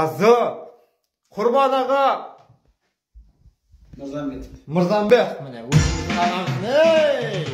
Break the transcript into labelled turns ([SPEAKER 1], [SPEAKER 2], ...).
[SPEAKER 1] азы. Құрбан аға.
[SPEAKER 2] Мырзамбетов.
[SPEAKER 1] Мырзамбетов міне. Өзіміздің ағамыз ей!